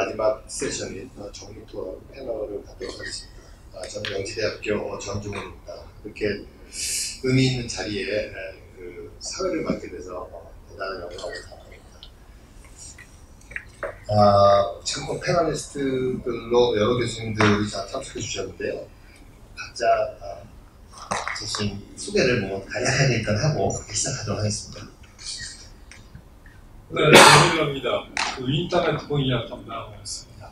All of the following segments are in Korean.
마지막 세션인 어, 정리 투어 패널을 갖도록 하겠습니다. 아, 저는 영지대학교 전중훈입니다. 이렇게 의미 있는 자리에 에, 그 사회를 맡게 돼서 어, 대단한 영광을 생각합니다. 아, 참고 패널리스트들로 여러 교수님들이 다 참석해 주셨는데요. 각자 아, 자신 소개를 뭐 간략하게 일단 하고 시작하도록 하겠습니다. 네, 정일입니다. 그 인터넷 분야 담당하고 있습니다.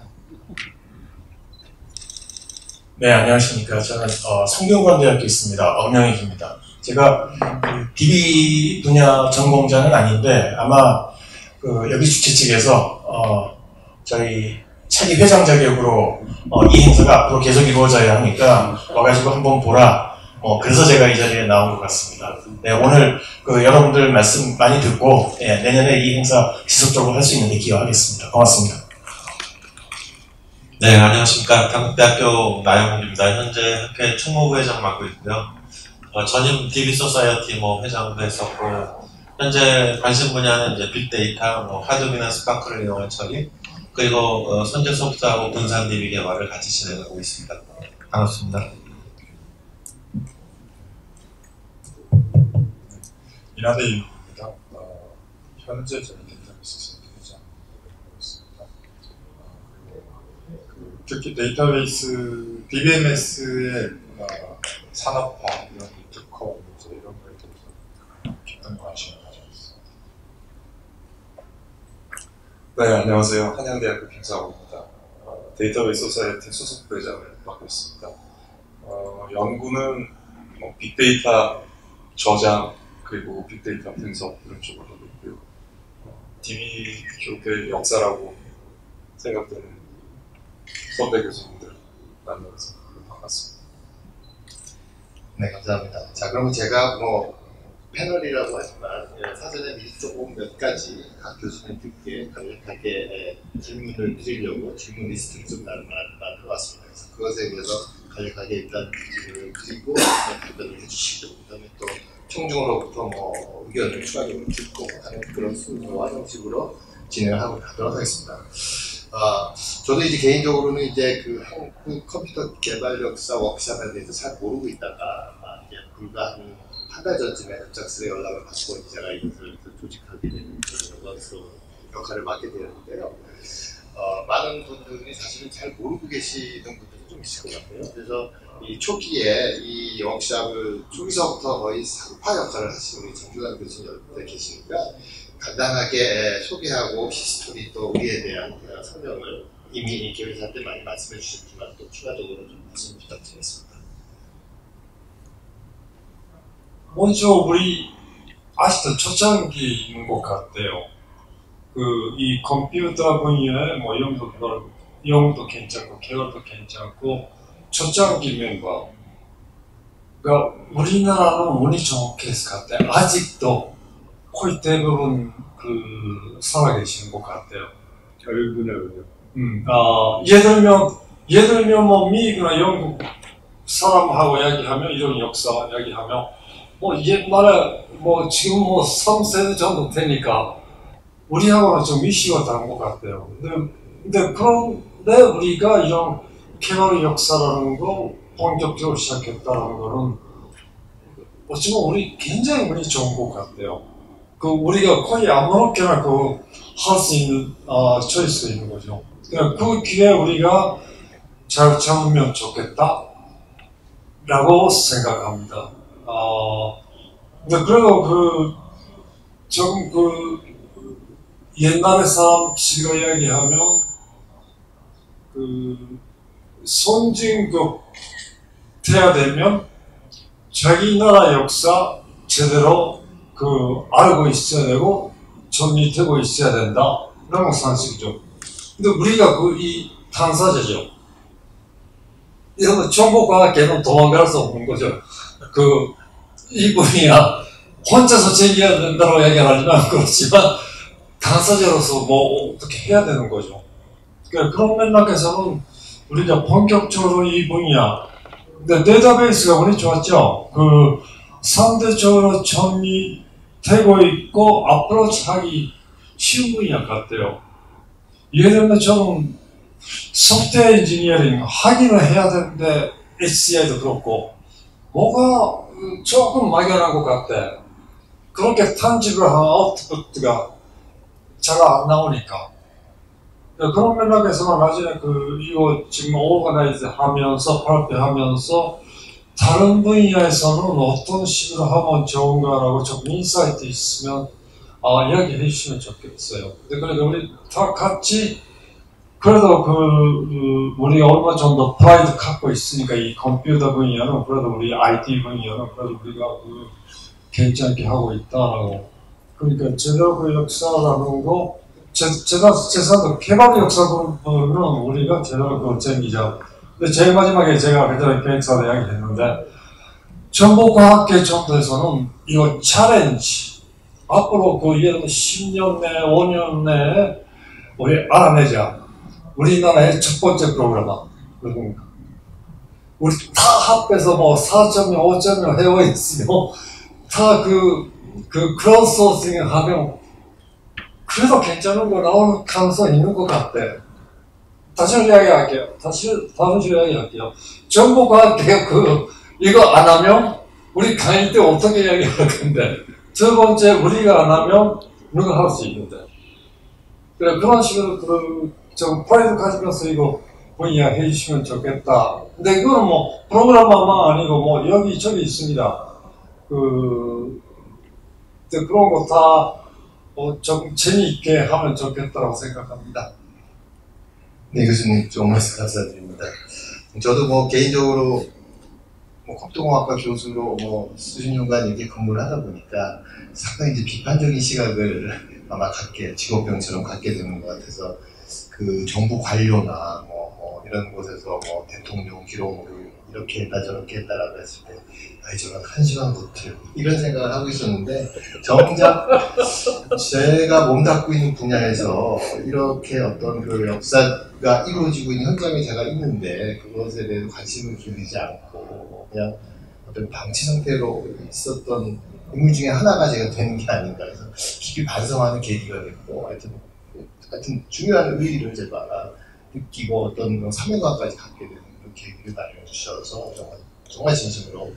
네, 안녕하십니까. 저는 어, 성균관대학교 있습니다. 엄영익입니다. 제가 그 DB 분야 전공자는 아닌데 아마 그 여기 주최 측에서 어, 저희 차기 회장 자격으로 어, 이 행사가 앞으로 계속 이루어져야 하니까 와가지고 한번 보라. 어, 그래서 제가 이 자리에 나온 것 같습니다. 네, 오늘 그 여러분들 말씀 많이 듣고 예, 내년에 이 행사 지속적으로 할 수 있는 데 기여하겠습니다. 고맙습니다. 네, 안녕하십니까. 경북대학교 나영훈입니다. 현재 학회 총무부 회장 맡고 있고요. 어, 전임 DB society 뭐 회장도 했었고, 현재 관심 분야는 이제 빅데이터, 뭐 Hadoop이나 Spark를 이용한 처리, 그리고 어, 선재소프트하고 분산 DB 개발을 같이 진행하고 있습니다. 반갑습니다. 이나대 임입니다. 어, 현재 저희 데이터베이스 센터장 하고 있습니다. 어, 그리고 그 특히 데이터베이스 DBMS의 어, 산업화 이런 특허 문제 이런 거에 대해서 깊은 관심을 가지고 있습니다. 네, 안녕하세요. 한양대학교 김사호입니다. 어, 데이터베이스 society 수석 부회장을 맡고 있습니다. 어, 연구는 뭐 빅데이터 저장 그리고 빅데이터 분석 이런 쪽으로 하고 있고요. 어, DB 쪽의 역사라고 생각되는 선배 교수님들 만나서 반갑습니다. 네, 감사합니다. 자, 그러면 제가 뭐 패널이라고 하지만 예, 사전에 미리 조금 몇 가지 각 교수님들께 간략하게 예, 질문을 드리려고 질문 리스트를 좀 만들어왔습니다. 그래서 그것에 대해서 간략하게 일단 질문을 드리고 답변을 해주시고 그다음에 또 총중으로부터 뭐 의견을 추가적으로 듣고 하는 그런 순서와 형식으로 진행을 하고 가도록 하겠습니다. 아, 저도 이제 개인적으로는 이제 그 한국 컴퓨터 개발 역사 워크샵에 대해서 잘 모르고 있다가 아, 이제 불과 한 한 달 전쯤에 갑작스레 연락을 받고 이제 제가 이것을 조직하게 되는 그런 역할을 맡게 되었는데요. 어, 많은 분들이 사실은 잘 모르고 계시는 분들도 좀 있을 것 같아요. 그래서 이 초기에 이 워크샵을 초기서부터 거의 산파 역할을 하신 우리 정규관 교수님 옆에 계시니까 간단하게 소개하고 history 또 우리에 대한 설명을 이미 개회사 때 많이 말씀해 주셨지만 또 추가적으로 좀 말씀 부탁드리겠습니다. 먼저 우리 아직도 초창기인 것 같아요. 그 이 컴퓨터 분야에 뭐 영도 별 영도 괜찮고 개발도 괜찮고 초창기 멤버. 그러니까 우리나라는 운이 케이스 같아요. 아직도 거의 대부분 그 살아계시는 것 같아요. 분야군요. 음, 어, 예를 들면, 예를 들면 뭐 미국이나 영국 사람하고 이야기하면 이런 역사 이야기하면 뭐 옛날에 뭐 지금 뭐 3세대 정도 되니까 우리하고는 좀 이슈가 다른 것 같아요. 근데, 근데 그런데 우리가 이런 개발 역사라는 거 본격적으로 시작했다는 거는 어찌 보면 우리 굉장히 운이 좋은 것 같아요. 그 우리가 거의 아무렇게나 그 할 수 있는 어, 초이스가 있는 거죠. 그러니까 그 기회 우리가 잘 잡으면 좋겠다 라고 생각합니다. 어, 근데 그래도 그 조금 그 옛날의 사람식으로 이야기하면 그 선진국 돼야 되면 자기 나라 역사 제대로 그 알고 있어야 되고 정리되고 있어야 된다. 이런 상식이죠. 근데 우리가 그이 탐사자죠. 이런 정보과학계는 도망갈 수 없는 거죠. 그 이 분이야 혼자서 챙겨야 된다고 얘기하지만 그렇지만 당사자로서 뭐 어떻게 해야 되는 거죠. 그러니까 그런 맥락에서는 우리가 본격적으로 이 분야 근데 데이터베이스가 운이 좋았죠. 그 상대적으로 정리 되고 있고 앞으로 하기 쉬운 분야 같아요. 예를 들면 저는 소프트웨어 인지니어링 하기는 해야 되는데 HCI도 그렇고 뭐가 조금 막연한 것 같아. 그렇게 tangible한 output가 잘 안 나오니까. 그런 맥락에서는 나중에 그 이거 지금 organize 하면서 발표하면서 다른 분야에서는 어떤 식으로 하면 좋은가라고 좀 insight 있으면 아, 이야기해 주시면 좋겠어요. 근데 그러니까 우리 다 같이 그래도 그, 그 우리 얼마 정도 프라이드 갖고 있으니까 이 컴퓨터 분야는 그래도 우리 IT 분야는 그래도 우리가 그 괜찮게 하고 있다라고 그러니까 제대로 그 역사라는 거 제, 제가 제사도 개발 역사 부분은 우리가 제대로 그 챙기자. 근데 제일 마지막에 제가 그전에 계획사로 이야기했는데 정보과학회 정도에서는 이거 challenge 앞으로 그 예를 들면 10년 내, 5년 내에 우리 알아내자. 우리나라의 첫 번째 프로그래머 누굽니까? 우리 다 합해서 뭐 4.0, 5.0 해와 있으면 다그 그 크라우드 소싱 하면 그래도 괜찮은 거 나오는 가능성이 있는 것 같아. 다시 이야기할게요. 다시 다시 이야기할게요. 정보과학계 그 이거 안 하면 우리 강의 때 어떻게 이야기할 건데 두 번째 우리가 안 하면 누가 할 수 있는데 그래 그런 식으로 그좀 프라이드 가지면서 이거 분야 해주시면 좋겠다. 근데 이거는 뭐 프로그램만 아니고 뭐 여기 저기 있습니다. 그 그런 거 다 좀 재미있게 하면 좋겠다고 생각합니다. 네, 교수님 좋은 말씀 감사드립니다. 저도 뭐 개인적으로 뭐 컴퓨터공학과 교수로 뭐 수십 년간 이렇게 근무를 하다 보니까 상당히 이제 비판적인 시각을 아마 갖게 직업병처럼 갖게 되는 것 같아서 그 정부 관료나 뭐, 뭐 이런 곳에서 뭐 대통령 기록을 이렇게 했다 저렇게 했다라고 했을 때 아이 저런 한심한 것들 이런 생각을 하고 있었는데 정작 제가 몸담고 있는 분야에서 이렇게 어떤 그 역사가 이루어지고 있는 현장에 제가 있는데 그것에 대해서 관심을 기울이지 않고 그냥 어떤 방치 상태로 있었던 의미 중에 하나가 제가 되는 게 아닌가 해서 깊이 반성하는 계기가 됐고 하여튼 하여튼 중요한 의의를 제가 느끼고 어떤 사명감까지 갖게 되는 계기를 마련해 주셔서 정말 정말 진심으로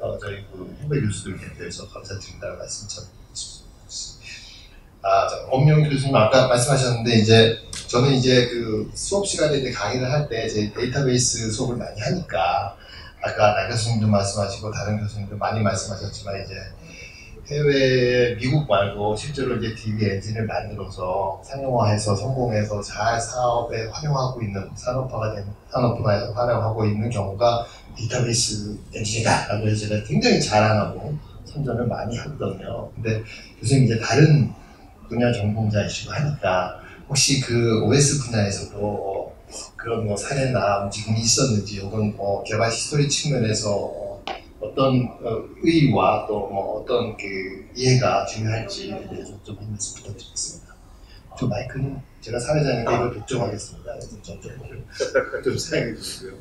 어, 저희 그 후배 교수들께 대해서 감사드린다는 말씀 전드리고 싶습니다. 아, 엄영 교수님 아까 말씀하셨는데 이제 저는 이제 그 수업 시간에 이제 강의를 할때제 데이터베이스 수업을 많이 하니까 아까 나 교수님도 말씀하시고 다른 교수님도 많이 말씀하셨지만 이제 해외 미국 말고 실제로 이제 DB 엔진을 만들어서 상용화해서 성공해서 잘 사업에 활용하고 있는 산업화가 된 산업화에서 활용하고 있는 경우가 데이터베이스 엔진이다라고 해서 제가 굉장히 자랑하고 선전을 많이 하거든요. 근데 교수님 이제 다른 분야 전공자이시고 하니까 혹시 그 OS 분야에서도 그런 뭐 사례나 움직임이 있었는지 혹은 뭐 개발 history 측면에서 어떤 어, 의의와 또 뭐 어떤 그 이해가 중요할지에 대해서 좀 말씀 부탁드리겠습니다. 저 마이크는 제가 사회자니까 이걸 독점하겠습니다. 좀, 좀, 좀 사용해 주시고요.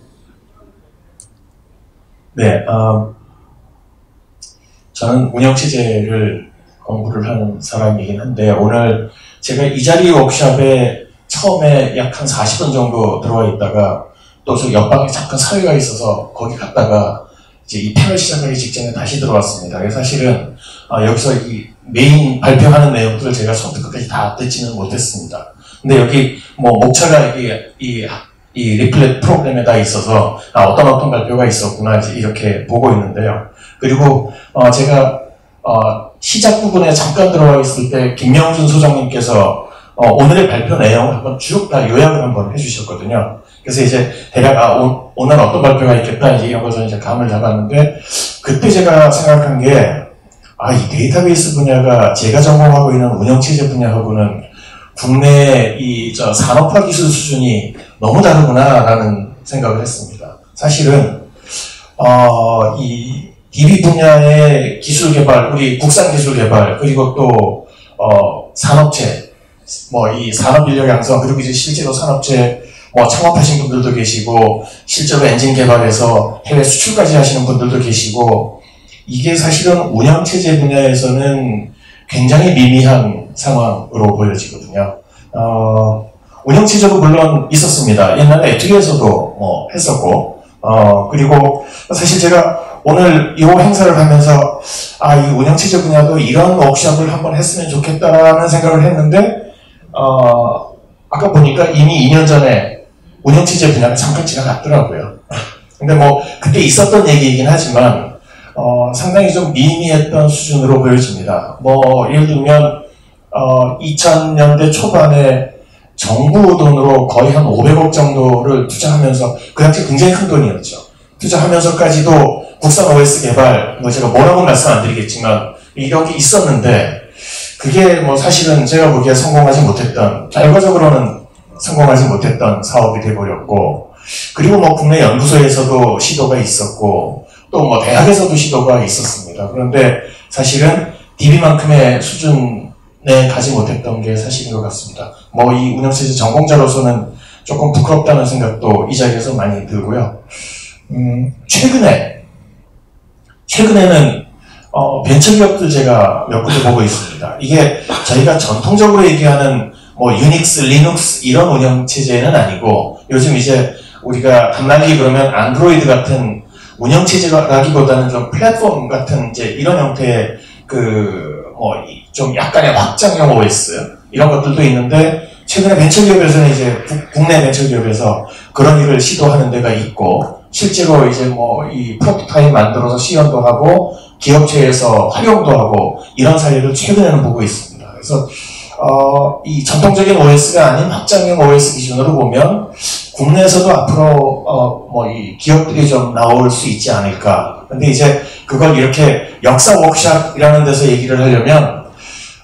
네, 어, 저는 운영 체제를 공부를 하는 사람이긴 한데 오늘 제가 이 자리 워크숍에 처음에 약 한 40분 정도 들어와 있다가 또 저 옆방에 잠깐 사회가 있어서 거기 갔다가 이제 이 패널 시작하기 직전에 다시 들어왔습니다. 사실은 어, 여기서 이 메인 발표하는 내용들을 제가 처음부터 끝까지 다 듣지는 못했습니다. 근데 여기 뭐 목차가 이게 이, 이 리플렛 프로그램에 다 있어서 아, 어떤 어떤 발표가 있었구나 이렇게 보고 있는데요. 그리고 어, 제가 어, 시작 부분에 잠깐 들어와 있을 때 김명준 소장님께서 어, 오늘의 발표 내용을 한번 쭉 다 요약을 한번 해주셨거든요. 그래서 이제 대략 아, 오, 오늘 어떤 발표가 있겠다 이제 이런 것을 이제 감을 잡았는데 그때 제가 생각한 게 아, 이 데이터베이스 분야가 제가 전공하고 있는 운영체제 분야하고는 국내 이 저 산업화 기술 수준이 너무 다르구나라는 생각을 했습니다. 사실은 어, 이 DB 분야의 기술 개발, 우리 국산 기술 개발 그리고 또 어, 산업체, 뭐 이 산업 인력 양성 그리고 이제 실제로 산업체 뭐 창업하신 분들도 계시고 실제로 엔진 개발해서 해외 수출까지 하시는 분들도 계시고 이게 사실은 운영 체제 분야에서는 굉장히 미미한 상황으로 보여지거든요. 어, 운영 체제도 물론 있었습니다. 옛날에 에투기에서도 뭐 했었고, 어, 그리고 사실 제가 오늘 이 행사를 하면서 아, 이 운영 체제 분야도 이런 워크숍을 한번 했으면 좋겠다라는 생각을 했는데, 어, 아까 보니까 이미 2년 전에 운영체제 분야가 잠깐 지나갔더라고요. 근데 뭐, 그때 있었던 얘기이긴 하지만, 어, 상당히 좀 미미했던 수준으로 보여집니다. 뭐, 예를 들면, 어, 2000년대 초반에 정부 돈으로 거의 한 500억 정도를 투자하면서 그 당시 굉장히 큰 돈이었죠. 투자하면서까지도 국산 OS 개발, 뭐 제가 뭐라고 말씀 안 드리겠지만 이력이 있었는데 그게 뭐 사실은 제가 보기에 성공하지 못했던 결과적으로는 성공하지 못했던 사업이 돼버렸고 그리고 뭐 국내 연구소에서도 시도가 있었고 또 뭐 대학에서도 시도가 있었습니다. 그런데 사실은 DB만큼의 수준에 가지 못했던 게 사실인 것 같습니다. 뭐 이 운영체제 전공자로서는 조금 부끄럽다는 생각도 이 자리에서 많이 들고요. 음, 최근에 최근에는 어, 벤처기업들 제가 몇 군데 보고 있습니다. 이게 저희가 전통적으로 얘기하는 뭐 유닉스, 리눅스 이런 운영 체제는 아니고 요즘 이제 우리가 단말기 그러면 안드로이드 같은 운영 체제라기보다는 좀 플랫폼 같은 이제 이런 형태의 그뭐좀 약간의 확장형 OS 이런 것들도 있는데 최근에 벤처기업에서는 이제 국- 국내 벤처기업에서 그런 일을 시도하는 데가 있고 실제로 이제 뭐 이 프로토타입 만들어서 시연도 하고 기업체에서 활용도 하고 이런 사례를 최근에는 보고 있습니다. 그래서 어, 이 전통적인 OS가 아닌 확장형 OS 기준으로 보면 국내에서도 앞으로 어, 뭐 이 기업들이 좀 나올 수 있지 않을까. 근데 이제 그걸 이렇게 역사 워크샵이라는 데서 얘기를 하려면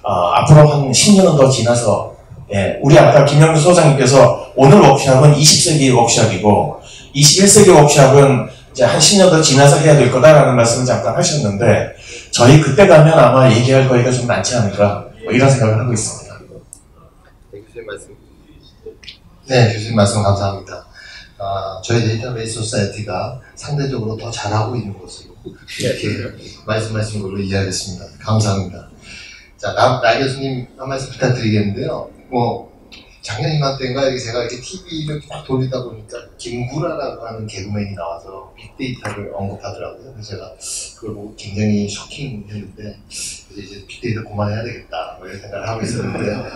어, 앞으로 한 10년은 더 지나서 예, 우리 아까 김영주 소장님께서 오늘 워크샵은 20세기 워크샵이고 21세기 워크샵은 이제 한 10년 더 지나서 해야 될 거다라는 말씀을 잠깐 하셨는데 저희 그때 가면 아마 얘기할 거리가 좀 많지 않을까 뭐 이런 생각을 하고 있습니다. 네, 교수님 말씀. 네, 교수님 말씀 감사합니다. 아, 저희 데이터베이스 소사이어티가 상대적으로 더 잘하고 있는 것으로 이렇게 말씀하신 걸로 이해하겠습니다. 감사합니다. 자, 나, 나 교수님 한 말씀 부탁드리겠는데요. 뭐, 작년 이맘때인가 이렇게 제가 이렇게 TV를 막 돌리다 보니까 김구라라고 하는 개그맨이 나와서 빅데이터를 언급하더라고요. 그래서 제가 그걸 보고 굉장히 쇼킹했는데 이제, 이제 빅데이터 그만해야 되겠다 뭐 이런 생각을 하고 있었는데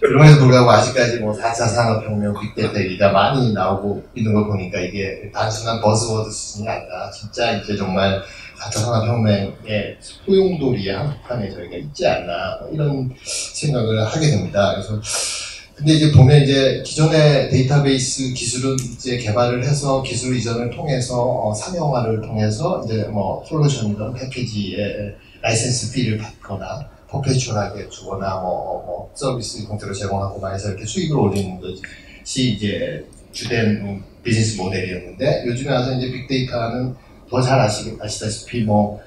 그럼에도 불구하고 아직까지 뭐 4차 산업혁명, 빅데이터 얘기가 많이 나오고 있는 걸 보니까 이게 단순한 버즈워드 수준이 아니라 진짜 이제 정말 4차 산업혁명의 소용돌이의 한복판에 저희가 있지 않나 뭐 이런 생각을 하게 됩니다. 그래서 근데 이제 보면 이제 기존의 데이터베이스 기술은 이제 개발을 해서 기술 이전을 통해서 어, 상용화를 통해서 이제 뭐 솔루션이든 패키지의 라이센스 fee를 받거나 퍼페추얼하게 주거나 뭐, 뭐 서비스 형태로 제공하거나 해서 이렇게 수익을 올리는 것이 이제 주된 음, 비즈니스 모델이었는데 요즘에 와서 이제 빅데이터는 더 잘 아시, 아시다시피 뭐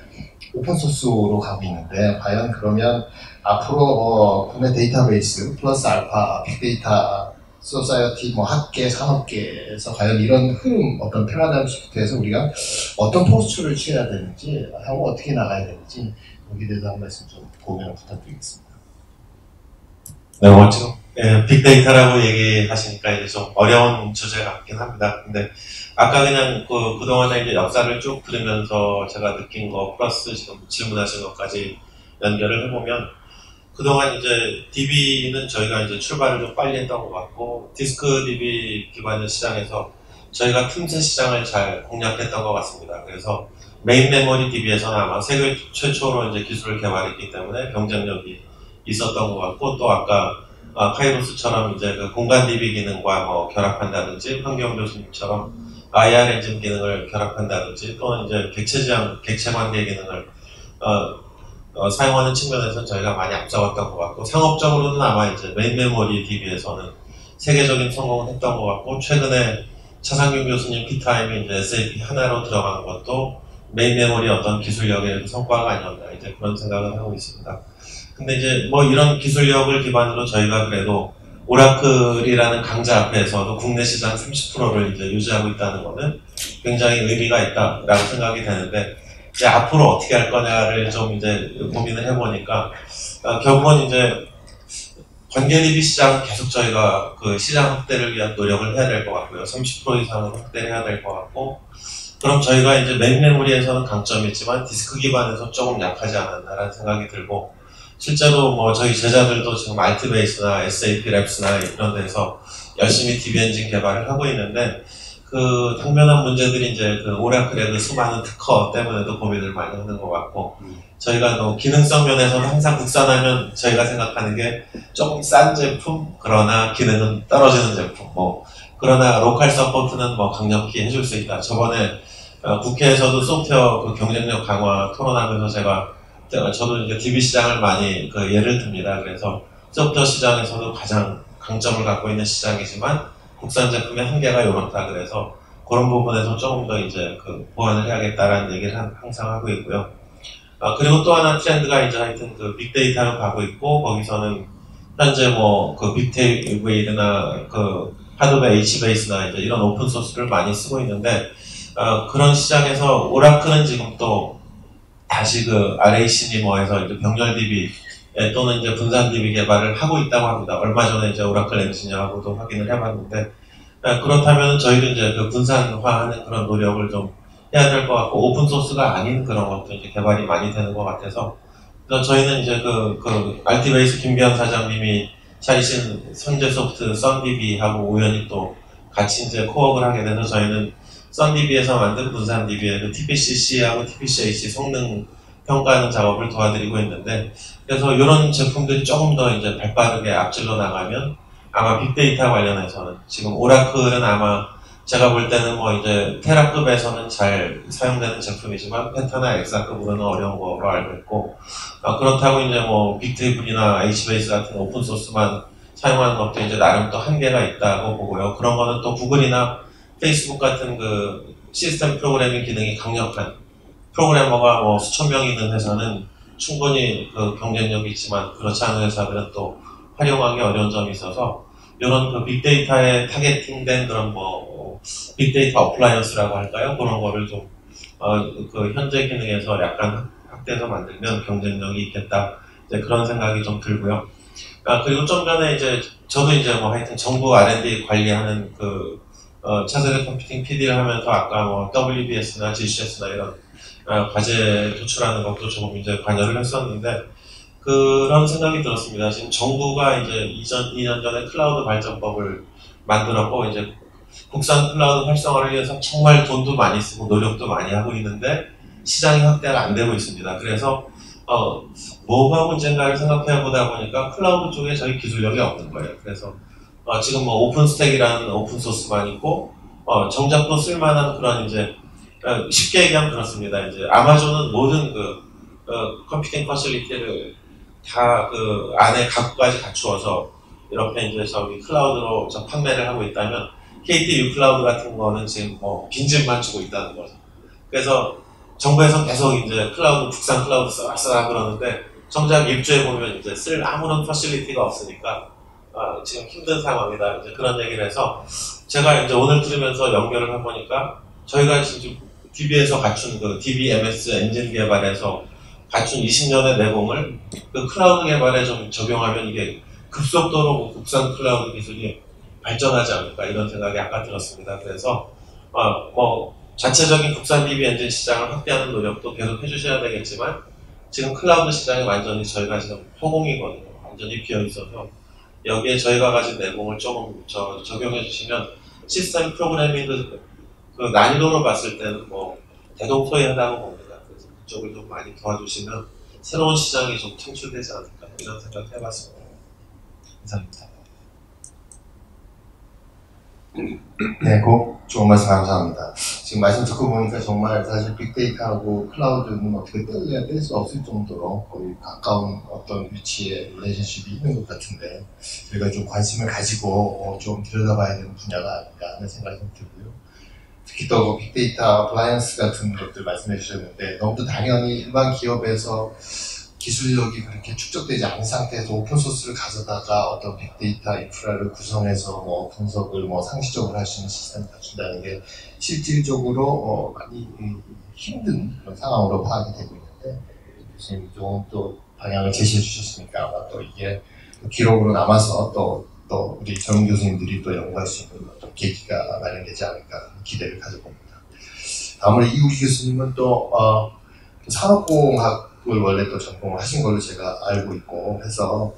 open source로 가고 있는데 과연 그러면 앞으로 어, 국내 데이터베이스 플러스 알파 빅데이터 society 뭐 학계 산업계에서 과연 이런 흐름 어떤 패러다임 shift에서 우리가 어떤 posture를 취해야 되는지 하고 어떻게 나가야 되는지 여기에 대해서 한 말씀 좀 고민을 부탁드리겠습니다. 네, 뭐죠? 예, 빅데이터라고 얘기하시니까 이제 좀 어려운 주제 같긴 합니다. 근데 아까 그냥 그, 그동안의 이제 역사를 쭉 들으면서 제가 느낀 거 플러스 지금 질문하신 것까지 연결을 해보면 그동안 이제 DB는 저희가 이제 출발을 좀 빨리 했던 것 같고 디스크 DB 기반의 시장에서 저희가 틈새 시장을 잘 공략했던 것 같습니다. 그래서 main memory DB에서는 아마 세계 최초로 이제 기술을 개발했기 때문에 경쟁력이 있었던 것 같고 또 아까 아, 카이로스처럼 이제 그 공간 DB 기능과 뭐 결합한다든지 황규영 교수님처럼 IR 엔진 기능을 결합한다든지 또는 이제 객체 지향, 객체 관계 기능을 어, 어, 사용하는 측면에서 저희가 많이 앞서갔던 것 같고 상업적으로는 아마 이제 main memory DB에서는 세계적인 성공을 했던 것 같고 최근에 차상균 교수님 피타임이 이제 SAP 하나로 들어가는 것도 메인 메모리 어떤 기술력의 성과가 아니었나 이제 그런 생각을 하고 있습니다. 근데 이제 뭐 이런 기술력을 기반으로 저희가 그래도 오라클이라는 강자 앞에서도 국내 시장 30%를 이제 유지하고 있다는 것은 굉장히 의미가 있다라고 생각이 되는데 이제 앞으로 어떻게 할 거냐를 좀 이제 고민을 해보니까 아, 결국은 이제 관계 DB 시장은 계속 저희가 그 시장 확대를 위한 노력을 해야 될 것 같고요. 30% 이상은 확대를 해야 될 것 같고, 그럼 저희가 이제 맥메모리에서는 강점이 있지만 디스크 기반에서 조금 약하지 않았나라는 생각이 들고, 실제로 뭐 저희 제자들도 지금 알트베이스나 SAP 랩스나 이런 데서 열심히 DB 엔진 개발을 하고 있는데, 그 당면한 문제들이 이제 그 오라클의 그 수많은 특허 때문에도 고민을 많이 하는 것 같고, 저희가 또 기능성 면에서는 항상 국산하면 저희가 생각하는 게 조금 싼 제품, 그러나 기능은 떨어지는 제품, 뭐, 그러나 local support는 뭐 강력히 해줄 수 있다. 저번에 어, 국회에서도 소프트웨어 그 경쟁력 강화 토론하면서 제가 저도 이제 DB 시장을 많이 그 예를 듭니다. 그래서 소프트웨어 시장에서도 가장 강점을 갖고 있는 시장이지만 국산 제품의 한계가 이렇다. 그래서 그런 부분에서 조금 더 이제 그 보완을 해야겠다라는 얘기를 한- 항상 하고 있고요. 아, 그리고 또 하나 트렌드가 이제 하여튼 그 빅데이터로 가고 있고, 거기서는 현재 뭐 그 Bigtable이나 그 하드웨어 H베이스나 이제 이런 open source를 많이 쓰고 있는데, 어, 그런 시장에서 오라클은 지금 또 다시 그 RAC니 뭐해서 이제 병렬 DB 예, 또는 이제 분산 DB 개발을 하고 있다고 합니다. 얼마 전에 이제 오라클 엔지니어하고도 확인을 해봤는데, 예, 그렇다면 저희도 이제 그 분산화하는 그런 노력을 좀 해야 될 것 같고 오픈 소스가 아닌 그런 것도 이제 개발이 많이 되는 것 같아서 그래서 저희는 이제 그, 그 알티베이스 김기현 사장님이 차리신 선제 소프트 썬DB하고 우연히 또 같이 이제 코업을 하게 돼서 저희는 썬DB에서 만든 분산DB의 그 TPCC하고 TPCH 성능 평가하는 작업을 도와드리고 있는데 그래서 이런 제품들이 조금 더 이제 발빠르게 앞질러 나가면 아마 빅데이터 관련해서는 지금 오라클은 아마 제가 볼 때는 뭐 이제 테라급에서는 잘 사용되는 제품이지만 펜타나 엑사급으로는 어려운 거로 알고 있고 아, 그렇다고 이제 뭐 빅테이블이나 H베이스 같은 오픈 소스만 사용하는 것도 이제 나름 또 한계가 있다고 보고요. 그런 거는 또 구글이나 페이스북 같은 그 시스템 프로그래밍 기능이 강력한 프로그래머가 뭐 수천 명 있는 회사는 충분히 그 경쟁력이 있지만 그렇지 않은 회사들은 또 활용하기 어려운 점이 있어서 이런 그 빅데이터에 targeting된 그런 뭐 빅데이터 appliance라고 할까요? 그런 거를 좀, 어, 그 현재 기능에서 약간 확대해서 만들면 경쟁력이 있겠다. 이제 그런 생각이 좀 들고요. 아, 그리고 좀 전에 이제 저도 이제 뭐 하여튼 정부 R&D 관리하는 그, 어, 차세대 컴퓨팅 PD를 하면서 아까 뭐 WBS나 GCS나 이런 어, 과제 도출하는 것도 조금 이제 관여를 했었는데 그런 생각이 들었습니다. 지금 정부가 이제 이전 2년 전에 클라우드 발전법을 만들었고 이제 국산 클라우드 활성화를 위해서 정말 돈도 많이 쓰고 노력도 많이 하고 있는데 시장이 확대가 안 되고 있습니다. 그래서 어, 뭐가 문제인가를 생각해 보다 보니까 클라우드 쪽에 저희 기술력이 없는 거예요. 그래서 어, 지금 뭐 OpenStack이라는 open source만 있고 어, 정작 또 쓸만한 그런 이제 어, 쉽게 얘기하면 그렇습니다. 이제 아마존은 모든 그 어, 컴퓨팅 facility를 다 그 안에 가구까지 갖추어서 이렇게 이제 저기 클라우드로 저 판매를 하고 있다면 KT ucloud 같은 거는 지금 뭐 빈집만 주고 있다는 거죠. 그래서 정부에서 계속 이제 클라우드 국산 클라우드 써라 써라 그러는데 정작 입주해 보면 이제 쓸 아무런 facility가 없으니까 아, 지금 힘든 상황이다 이제 그런 얘기를 해서 제가 이제 오늘 들으면서 연결을 해보니까 저희가 지금 DB에서 갖춘 그 DBMS 엔진 개발에서 갖춘 20년의 내공을 그 클라우드 개발에 좀 적용하면 이게 급속도로 국산 클라우드 기술이 발전하지 않을까 이런 생각이 아까 들었습니다. 그래서 어, 뭐 자체적인 국산 DB 엔진 시장을 확대하는 노력도 계속 해주셔야 되겠지만 지금 클라우드 시장이 완전히 저희가 지금 허공이거든요. 완전히 비어 있어서 여기에 저희가 가진 내공을 조금 저, 적용해 주시면 시스템 프로그래밍 그, 그 난이도로 봤을 때는 뭐 대동소이하다고 봅니다. 그래서 그쪽을 좀 많이 도와주시면 새로운 시장이 좀 창출되지 않을까 이런 생각 해봤습니다. 감사합니다. 네, 고 좋은 말씀 감사합니다. 지금 말씀 듣고 보니까 정말 사실 빅데이터하고 클라우드는 어떻게 뗄래야 뗄 수 없을 정도로 거의 가까운 어떤 위치에 릴레이션십이 있는 것 같은데 저희가 좀 관심을 가지고 어, 좀 들여다봐야 되는 분야가 아닌가 하는 생각이 좀 들고요. 특히 또뭐 빅데이터 appliance 같은 것들 말씀해 주셨는데 너무 당연히 일반 기업에서 기술력이 그렇게 축적되지 않은 상태에서 open source를 가져다가 어떤 빅데이터 인프라를 구성해서 뭐 분석을 뭐 상시적으로 할 수 있는 시스템을 갖춘다는 게 실질적으로 어 많이 음, 힘든 그런 상황으로 파악이 되고 있는데 교수님 좋은 또 방향을 제시해 주셨으니까 아마 또 이게 기록으로 남아서 또, 또 우리 젊은 교수님들이 또 연구할 수 있는 어떤 계기가 마련되지 않을까 기대를 가져봅니다. 다음으로 이우기 교수님은 또 어, 산업공학을 원래 또 전공을 하신 걸로 제가 알고 있고 해서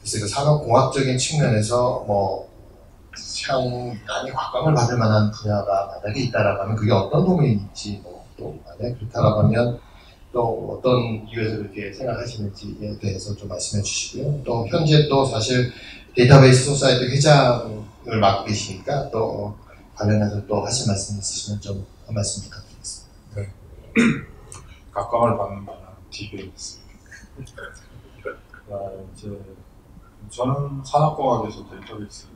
그래서 그 산업공학적인 측면에서 뭐 향후 많이 곽광을 받을 만한 분야가 만약에 있다라고 하면 그게 어떤 도메인인지 뭐또 만약에 그렇다라고 하면 또 어떤 이유에서 그렇게 생각하시는지에 대해서 좀 말씀해 주시고요. 또 현재 또 사실 데이터베이스 society 회장을 맡고 계시니까 또 관련해서 또 하실 말씀 있으시면 좀 한 말씀 부탁드리겠습니다. 각광을 받는 만한 디베이스. 아, 이제 저는 산업공학에서 데이터베이스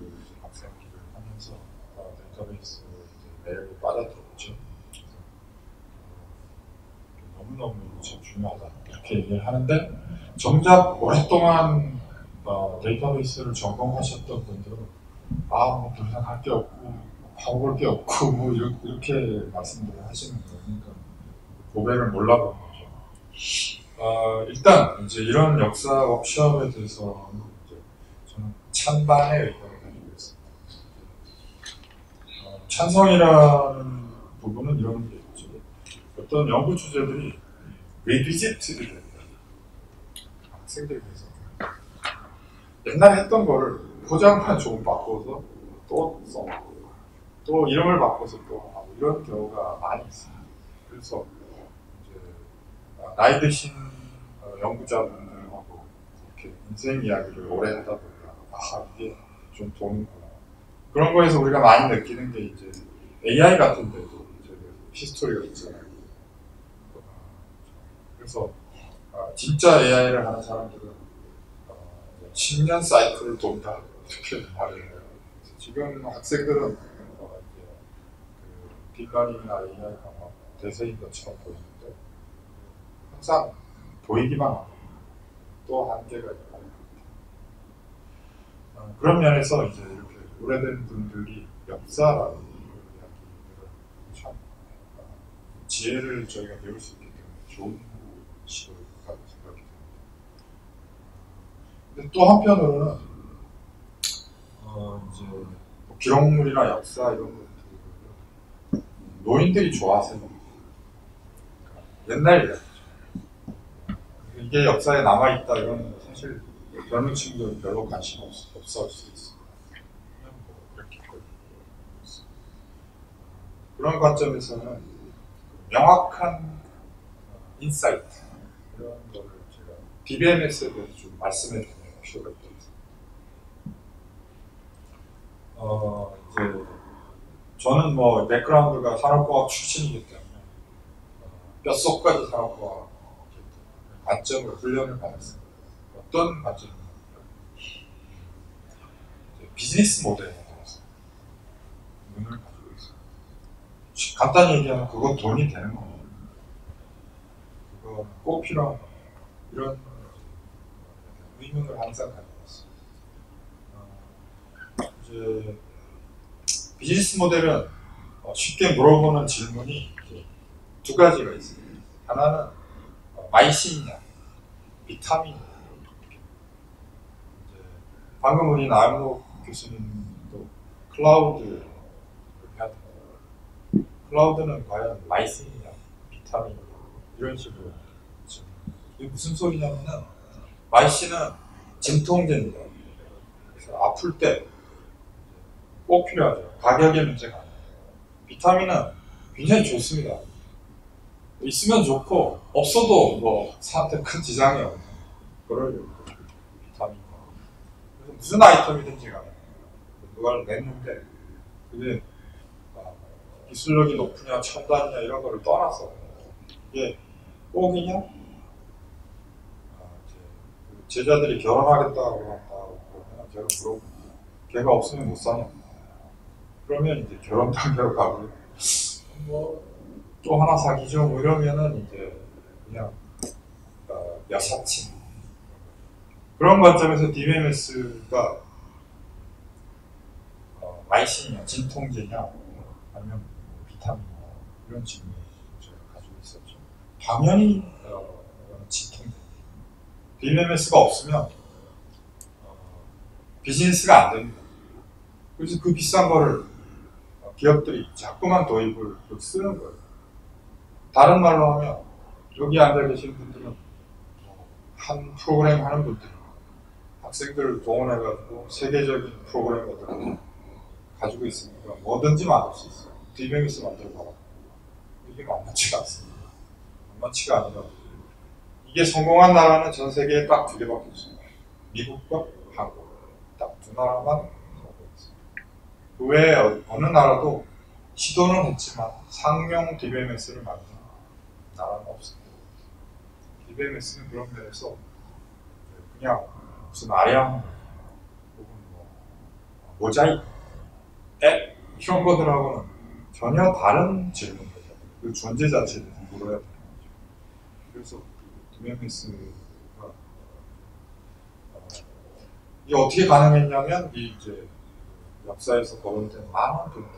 박사학위를 하면서 어, 데이터베이스 매력에 빠져들었죠. 어, 너무너무 참 중요하다 이렇게 얘기를 하는데 정작 오랫동안 어, 데이터베이스를 전공하셨던 분들은 아뭐 더 이상 할 게 없고 봐볼 게 없고 뭐 이렇게, 이렇게 말씀들을 하시는 거예요. 그러니까 몰라본 거죠. 어, 일단 이제 이런 역사 워크숍에 대해서 저는 찬반의 의견을 가지고 있습니다. 어, 찬성이라는 부분은 이런 게 있죠. 어떤 연구 주제들이 리비지트를 됩니다. 학생들에서 옛날에 했던 거를 포장만 조금 바꿔서 또 써먹고 또 이름을 바꿔서 또 하고 이런 경우가 많이 있습니다. 그래서 나이 드신 어, 연구자분들하고 이렇게 인생 이야기를 오래 하다 보니까 아 이게 좀 도는구나 그런 거에서 우리가 많이 느끼는 게 이제 AI 같은 데도 이제 히스토리가 있잖아요. 어, 그래서 어, 진짜 AI를 하는 사람들은 어, 10년 사이클을 돈다 이렇게 말을 해요. 지금 학생들은 어, 이제 그 AI가 막 대세인 것처럼 보이는데 항상 보이기만 하고 또 한계가 있고 어, 그런 면에서 이제 이렇게 오래된 분들이 역사라는 이야기들을 참 어, 지혜를 저희가 배울 수 있기 때문에 좋은 시도라고 생각이 듭니다. 근데 또 한편으로는 어, 이제 뭐 기록물이나 역사 이런 것들을 노인들이 좋아하세요. 그러니까 옛날 이야기죠. 이게 역사에 남아있다 이건 사실 젊은 친구들은 별로 관심 없, 없어 할수 있어요. 뭐. 그런 관점에서는 명확한 insight 이런 거를 제가 DBMS에 대해서 좀 말씀해 드리는 필요가 있다. 어, 이제 저는 뭐 백그라운드가 산업공학 출신이기 때문에 어, 뼛속까지 산업공학 관점으로 훈련을 받았습니다. 어떤 관점이냐면 비즈니스 모델에 대해서 눈을 가지고 있어요. 간단히 얘기하면 그건 돈이 되는 겁니다. 그거 꼭 필요한 거 이런 의문을 항상 가지고 있어요. 어, 이제 비즈니스 모델은 어, 쉽게 물어보는 질문이 두 가지가 있습니다. 하나는 어, 마이신이냐, 비타민이냐. 방금 우리 나영록 교수님도 클라우드 하던데 클라우드는 과연 마이신이냐, 비타민이냐 이런 식으로 이게 무슨 소리냐면은 마이신은 진통제입니다. 그래서 아플 때 꼭 필요하죠. 가격의 문제가 아니에요. 비타민은 굉장히 좋습니다. 있으면 좋고 없어도 뭐 사한테 큰 지장이 없는 그럴 비타민. 그래서 무슨 아이템이든지 간에 누가를 냈는데 그게 아, 기술력이 높으냐 첨단이냐 이런 거를 떠나서 이게 꼭이냐 아, 제자들이 결혼하겠다고 한다고 그러면 제가 물어보고 걔가 없으면 못 사냐 그러면 이제 결혼 단계로 가고 뭐 또 하나 사귀죠 뭐 이러면은 이제 그냥 어, 여사친 그런 관점에서 DMS가 어, 마이신이냐 진통제냐 아니면 비타민이냐 이런 질문을 제가 가지고 있었죠 당연히 어, 진통제 DMS가 없으면 어, 비즈니스가 안 됩니다. 그래서 그 비싼 거를 기업들이 자꾸만 도입을 쓰는 거예요. 다른 말로 하면 여기 앉아 계신 분들은 한 프로그램 하는 분들 학생들을 동원해가지고 세계적인 프로그래머들을 가지고 있으니까 뭐든지 만들 수 있어요. 디뱅이스 만들어봐라. 이게 만만치가 않습니다. 만만치가 아니라 이게 성공한 나라는 전 세계에 딱 두 개밖에 없습니다. 미국과 한국. 딱 두 나라만 성공했습니다. 그 외에 어- 어느 나라도 시도는 했지만 상용 DBMS를 만든 나라는 없습니다. DBMS는 그런 면에서 그냥 무슨 아량 혹은 뭐 모자이크 앱 이런 것들하고는 전혀 다른 질문 거죠. 그 존재 자체를 물어야 되는 거죠. 그래서 DBMS가 어, 이게 어떻게 가능했냐면 이 이제 역사에서 거론된 많은 분들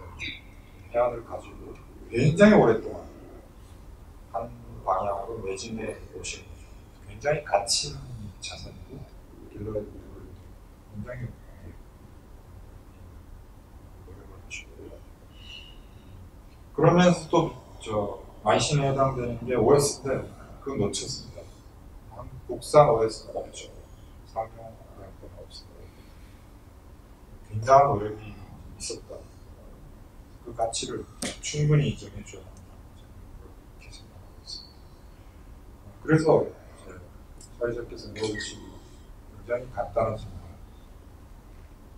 해안을 가지고 굉장히 오랫동안 한 방향으로 매진해 오신. 굉장히 가치 있는 자산이고 길러야 될 부분이 굉장히 노력을 하시고요. 그러면서 또저 마이신에 해당되는 게 OS인데 그건 놓쳤습니다. 국산 OS는 없죠. 상용 양권은 없습니다. 굉장한 노력이 있었다. 그 가치를 충분히 인정해줘야 한다. 이렇게 생각하고 있습니다. 그래서 사회자께서 물어보신 굉장히 간단한 질문,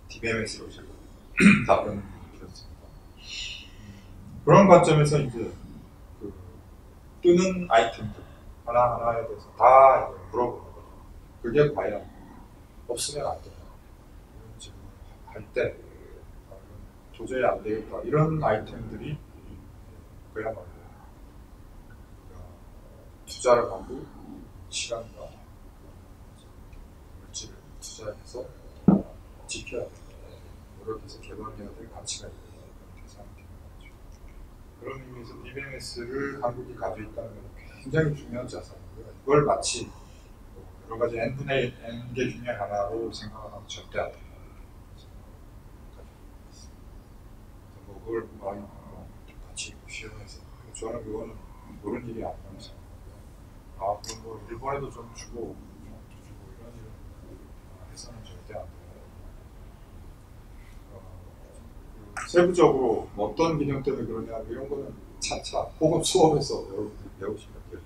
DBMS로 제가 답변을 드렸습니다. 그런 관점에서 이제 그 뜨는 아이템들 하나하나에 대해서 다 물어보는 거죠. 그게 과연 없으면 안 된다. 이런 질문을 할 때, 아, 이건 도저히 안 되겠다. 이런 아이템들이 그야말로 투자를 하고 시간과 물질을 투자해서 지켜야 될 노력해서 개발해야 될 가치가 있는 거죠. 그런 의미에서 BMS를 한국이 가지고 있다는 건 굉장히 중요한 자산이고요. 이걸 마치 뭐 여러 가지 n분의 n개 중에 하나로 생각하면 절대 안. 그래서 뭐 그걸 많이 뭐 같이 시험해서 저는 그거는 그런 일이 아니라고 그럼 뭐 일본에도 좀 주고 중국도 주고 이런 일은 아, 해서는 절대 안 돼요. 어, 그 세부적으로 뭐 어떤 기능 때문에 그러냐 이런 거는 차차 고급 수업에서 여러분들이 배우시면 돼요.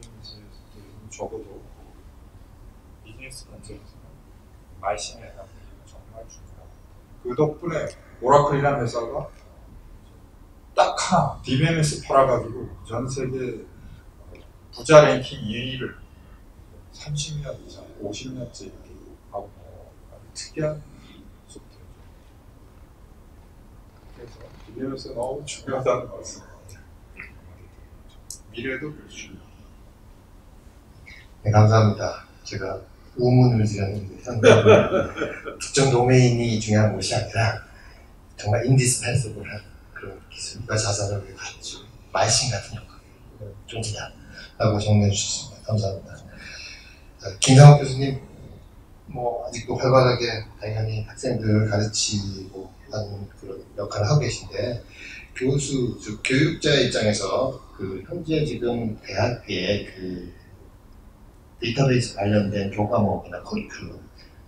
비즈니스에서는 적어도 비즈니스 관점에서는 말씀에 대한 정말 중요하고 그 덕분에 오라클이라는 회사가 딱 하나 DBMS 팔아가지고 전 세계 부자 랭킹 2위를 30년 이상, 50년째 이렇게 하고 특이한 소프트웨어죠. 그래서 DBMS가 너무 중요하다는 말씀. 미래도 그렇죠. 네, 감사합니다. 제가 우문을 드렸는데 특정 도메인이 중요한 것이 아니라 정말 인디스펜서블한 그런 기술과 자산을 가지고 말신 같은 역할을 존재다 라고 정리해 주셨습니다. 감사합니다. 자, 김상욱 교수님 뭐 아직도 활발하게 당연히 학생들을 가르치고 하는 그런 역할을 하고 계신데 교수, 즉 교육자의 입장에서 그 현재 지금 대학의 그 데이터베이스 관련된 교과목이나 커리큘럼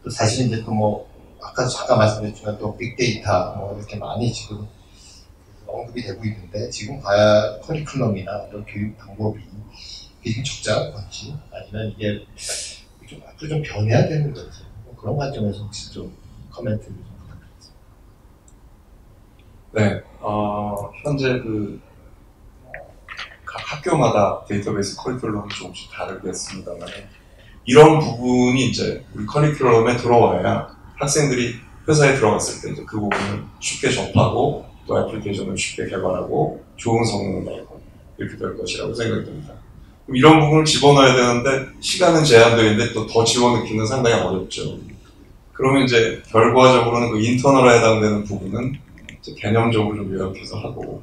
또 사실 이제 또 뭐 아까 잠깐 말씀드렸지만 또 빅데이터 뭐 이렇게 많이 지금 언급이 되고 있는데 지금 과연 커리큘럼이나 이런 교육 방법이 적절한 건지 아니면 이게 좀 앞으로 좀 변해야 되는 건지 뭐 그런 관점에서 혹시 좀 코멘트를 좀 부탁드리겠습니다. 네, 어, 현재 그, 어, 각 학교마다 데이터베이스 커리큘럼이 조금씩 다르겠습니다만, 이런 부분이 이제 우리 커리큘럼에 들어와야 학생들이 회사에 들어갔을 때 이제 그 부분을 쉽게 접하고 또 애플리케이션을 쉽게 개발하고 좋은 성능을 내고 이렇게 될 것이라고 생각이 듭니다. 그럼 이런 부분을 집어넣어야 되는데 시간은 제한되어 있는데 또 더 집어넣기는 상당히 어렵죠. 그러면 이제 결과적으로는 그 인터널에 해당되는 부분은 개념적으로 좀 요약해서 하고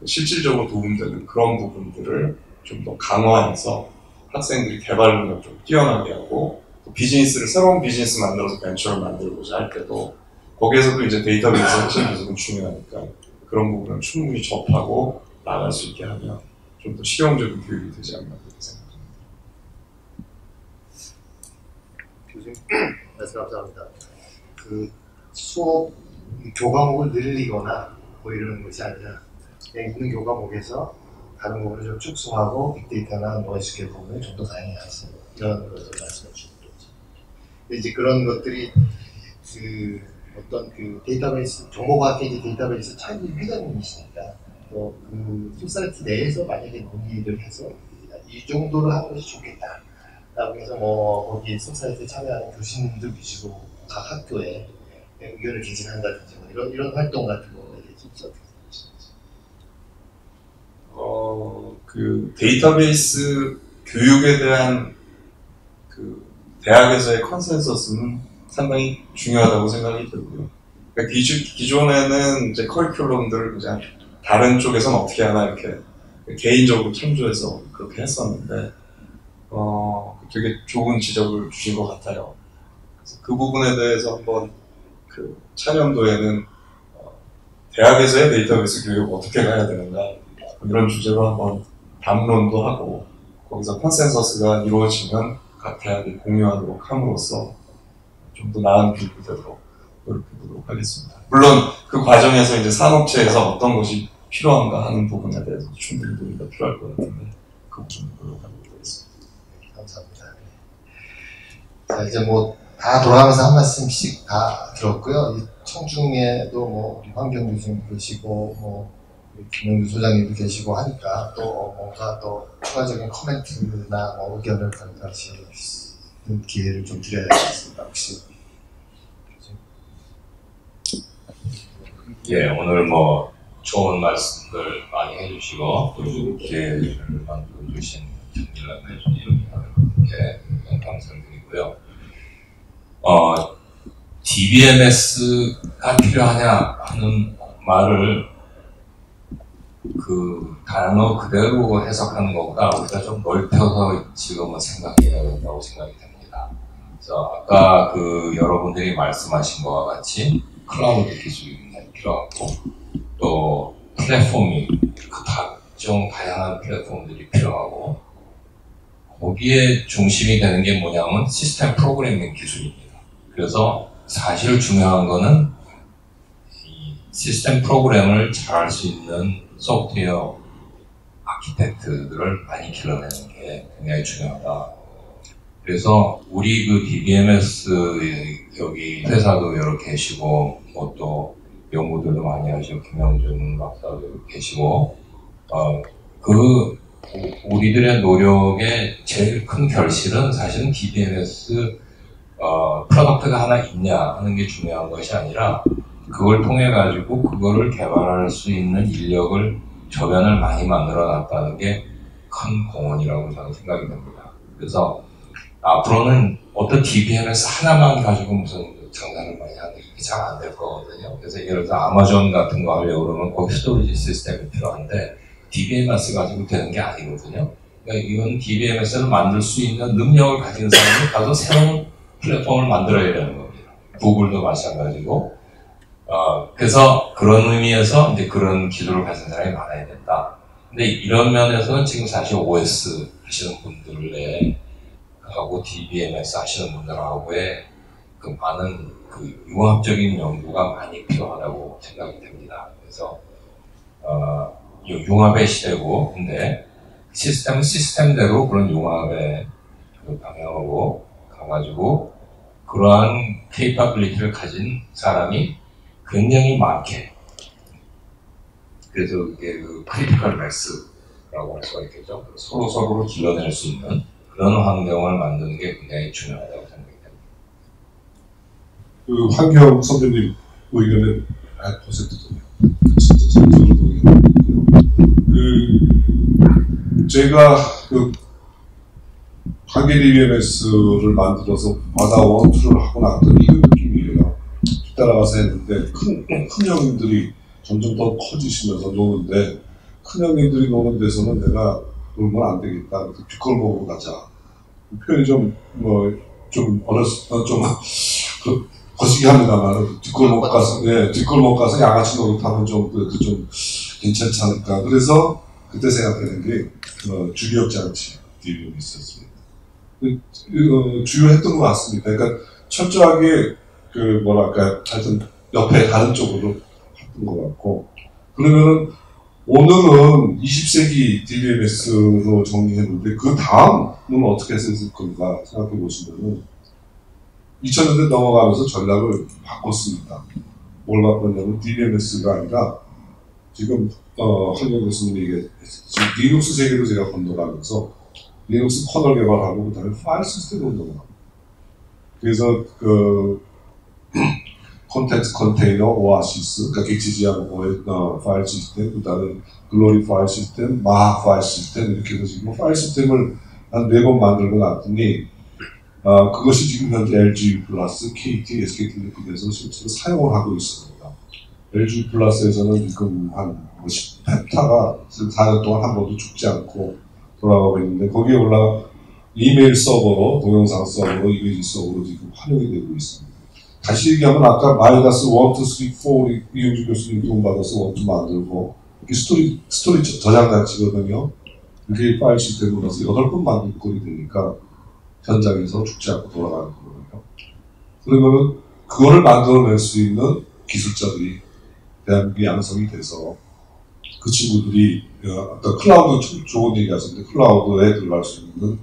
그 실질적으로 도움되는 그런 부분들을 좀 더 강화해서 학생들이 개발 능력 좀 뛰어나게 하고 비즈니스를 새로운 비즈니스 만들어서 벤처를 만들고자 할 때도 거기에서도 이제 데이터베이스가 훨씬 계속 중요하니까 그런 부분을 충분히 접하고 나갈 수 있게 하면 좀 더 실용적인 교육이 되지 않나 그렇게 생각합니다. 교수님 말씀 감사합니다. 그 수업 교과목을 늘리거나 뭐 이러는 것이 아니라 그냥 있는 교과목에서 다른 부분을 좀 축소하고 빅데이터나 NoSQL 부분을 좀 더 다양화해서 이런 것을 말씀해 주신 거죠. 이제 그런 것들이 그 어떤 그 데이터베이스 정보과학 계제 데이터베이스 차기 회장님이시니까 또그 society 내에서 만약에 논의를 해서 이 정도로 하는 것이 좋겠다. 라고 해서 뭐 거기 society에 참여하는 교수님들 위주로 각 학교에 의견을 개진한다든지 뭐 이런 이런 활동 같은 거에 대해서 어떻게 생각하시는지. 어, 그 데이터베이스 교육에 대한 그 대학에서의 consensus는 상당히 중요하다고 생각이 들고요. 그러니까 기존, 기존에는 이제 커리큘럼들을 그냥 다른 쪽에서는 어떻게 하나 이렇게 개인적으로 참조해서 그렇게 했었는데, 어, 되게 좋은 지적을 주신 것 같아요. 그래서 그 부분에 대해서 한번 그 차년도에는 어, 대학에서의 데이터베이스 교육 어떻게 가야 되는가 이런 주제로 한번 담론도 하고 거기서 consensus가 이루어지면 각 대학이 공유하도록 함으로써 좀 더 나은 교육이 되도록 노력해 보도록 하겠습니다. 물론 그 과정에서 이제 산업체에서 어떤 것이 필요한가 하는 부분에 대해서 충분히 논의가 필요할 것 같은데 그 부분 노력하도록 하겠습니다. 감사합니다. 자 이제 뭐 다 돌아가면서 한 말씀씩 다 들었고요. 이 청중에도 뭐 우리 황경 교수님 계시고 뭐 김영규 소장님도 계시고 하니까 또 뭔가 또 추가적인 코멘트나 뭐 의견을 전달하시는 기회를 좀 드려야 겠습니다. 혹시 예, 오늘 뭐 좋은 말씀들 많이 해주시고 또 기회를 만들어 주신 정길남 회장님께 감사드리고요. 어, DBMS가 필요하냐 하는 말을 그 단어 그대로 해석하는 것보다 우리가 좀 넓혀서 지금은 생각해야 된다고 생각이 됩니다. 그래서 아까 그 여러분들이 말씀하신 것과 같이 클라우드 기술이 필요하고 또 플랫폼이 그 각종 다양한 플랫폼들이 필요하고 거기에 중심이 되는 게 뭐냐면 시스템 프로그래밍 기술입니다. 그래서 사실 중요한 거는 이 시스템 프로그램을 잘 할 수 있는 소프트웨어 아키텍트들을 많이 길러내는 게 굉장히 중요하다. 그래서 우리 그 DBMS 여기 회사도 여러 계시고 뭐또 연구들도 많이 하시고 김영준 박사도 계시고 어, 그 우리들의 노력의 제일 큰 결실은 사실은 DBMS 어, 프로덕트가 하나 있냐 하는 게 중요한 것이 아니라 그걸 통해 가지고 그거를 개발할 수 있는 인력을 저변을 많이 만들어 놨다는 게 큰 공헌이라고 저는 생각이 됩니다. 그래서 앞으로는 어떤 DBMS 하나만 가지고 무슨 장난을 많이 하는 게 잘 안 될 거거든요. 그래서 예를 들어 아마존 같은 거 하려고 그러면 거기 storage 시스템이 필요한데 DBMS 가지고 되는 게 아니거든요. 그러니까 이건 DBMS를 만들 수 있는 능력을 가진 사람이 가서 새로운 플랫폼을 만들어야 되는 겁니다. 구글도 마찬가지고. 어, 그래서 그런 의미에서 이제 그런 기술을 가진 사람이 많아야 된다. 근데 이런 면에서는 지금 사실 OS 하시는 분들의 하고 DBMS 하시는 분들하고의 그 많은 그 융합적인 연구가 많이 필요하다고 생각이 됩니다. 그래서 어, 융합의 시대고 근데 시스템은 시스템대로 그런 융합의 그 방향으로 가가지고 그러한 케이퍼빌리티를 가진 사람이 굉장히 많게 그래서 이게 그 critical mass라고 할 수가 있겠죠. 서로 서로를 길러낼 수 있는 그런 환경을 만드는 게 굉장히 중요하다고. 그 황경 선배님 의견에 100% 동의합니다. 진짜 전적으로 동의합니다. 그 제가 그 관계 DBMS를 만들어서 바다 one two를 하고 났더니 이런 느낌이에요. 뒤따라가서 했는데 큰, 큰 형님들이 점점 더 커지시면서 노는데 큰 형님들이 노는 데서는 내가 놀면 안 되겠다. 그래서 뒷걸 보고 가자. 그 표현이 좀 뭐 좀 어렸을 때 좀 그, 거시기 합니다만 뒷골목 가서 예, 뒷골목 가서 양아치 노릇하면 좀 그래도 좀 괜찮지 않을까. 그래서 그때 생각하는 게 어, 주력 장치 딜이 있었습니다. 그, 어, 주요 했던 것 같습니다. 그러니까 철저하게 그 뭐랄까 하여튼 옆에 다른 쪽으로 했던 것 같고 그러면은 오늘은 20세기 DBMS로 정리했는데 그 다음은 어떻게 했을 건가 생각해 보시면은 2000년대 넘어가면서 전략을 바꿨습니다. 뭘 바꿨냐면 DBMS가 아니라 지금 어, 한영 교수님이 얘기했듯이 리눅스 세계로 제가 건너가면서 리눅스 커널 개발하고 그다음에 파일 시스템으로 넘어갑니다. 그래서 그 콘텐츠 컨테이너 오아시스, 그러니까 객체지향 어, 파일 시스템, 그다음에 글로리 파일 시스템, 마하 파일 시스템 이렇게 해서 지금 파일 시스템을 한 네 번 만들고 났더니 어, 그것이 지금 현재 LG 플러스, KT, SKT 넷에서 실제로 사용을 하고 있습니다. LG 플러스에서는 지금 한 10페타가 지금 4년 동안 한 번도 죽지 않고 돌아가고 있는데 거기에 올라 이메일 서버로, 동영상 서버로, 이미지 서버로 지금 활용이 되고 있습니다. 다시 얘기하면 아까 마이너스 1, 2, 3, 4 이용주 교수님 도움 받아서 1, 2 만들고 이게 스토리, 스토리 저장 장치거든요. 그게 파일 시스템으로 나서 8번 만들 꼴이 되니까 현장에서 죽지 않고 돌아가는 거거든요. 그러면은 그거를 만들어낼 수 있는 기술자들이 대한민국에 양성이 돼서 그 친구들이 어, 아까 클라우드 좀 좋은 얘기 하셨는데 클라우드에 들어갈 수 있는